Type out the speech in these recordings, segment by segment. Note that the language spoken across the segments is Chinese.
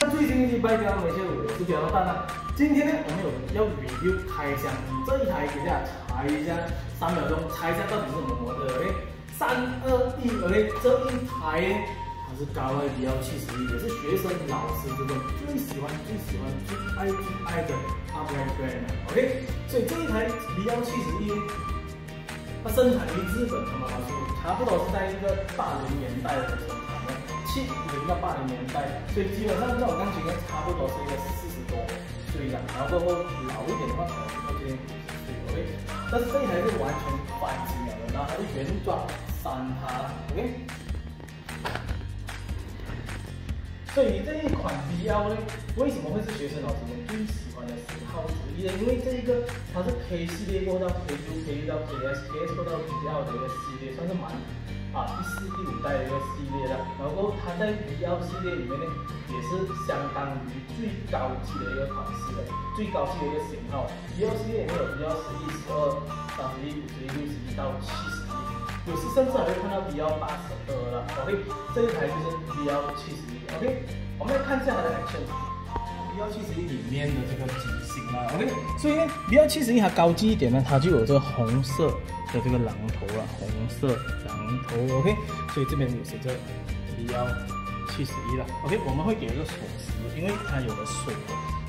那最近一期拜家没切我是比较大呢。今天呢，我们有要 review 开箱这一台，给大家拆一下，三秒钟拆一下到底是什么模的？OK，三二一，OK，这一台它是高爱 B 幺七十一，也是学生老师这种最喜欢、最喜欢、最爱、最爱的 upgrade brand。OK，所以这一台 B 幺七十一，它生产于日本，他们说差不多是在一个八零年代的时候。七零到八零年代，所以基本上这种钢琴呢，差不多是一个四十多岁的，然后过后老一点的话，可能会接近五十岁。但是这一台是完全翻新了的，然后它是原装三趴，OK。所以这一款 B L 呢，为什么会是学生老师们最喜欢的型号之一呢？因为这一个它是 K 系列过到 K U K 到 K S K S 过到 B L 的一个系列，算是蛮。啊，第四、第五代的一个系列了，然后它在 B L 系列里面呢，也是相当于最高级的一个款式了，最高级的一个型号。B L 系列里面有 B L 十一、十二、三十一、五十一、六十一到七十一，有时甚至还会看到 B L 八十二了。OK，这一台就是 B L 七十一。OK，我们来看一下它的 action。B L 七十一里面的这个机型啊。OK，所以呢，B L 七十一它高级一点呢，它就有这个红色。的这个榔头啊，红色榔头，OK，所以这边有写着 B 幺七十一了，OK，我们会给一个锁匙，因为它有了锁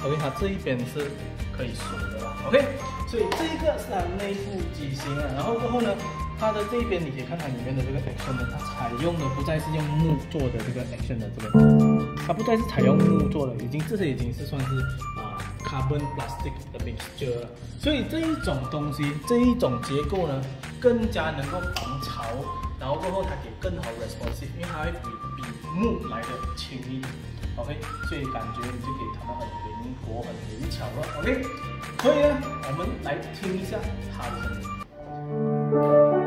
，OK，它这一边是可以锁的啦，OK，所以这一个是它内部机芯啊，然后过后呢，它的这一边你可以看它里面的这个 action 呢，它采用的不再是用木做的这个 action 的这个，它不再是采用木做的，已经这些已经是算是啊。carbon plastic 的 mixture，所以这一种东西，这一种结构呢，更加能够防潮，然后过后它给更好 responsive，因为它会比比木来的轻一点，OK，所以感觉你就可以弹得很灵活、很灵巧了，OK，所以呢，我们来听一下它的声音。